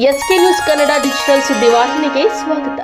S K news Kannada digital ಸುದ್ದಿವಾಹಿನಿಗೆ ಸ್ವಾಗತ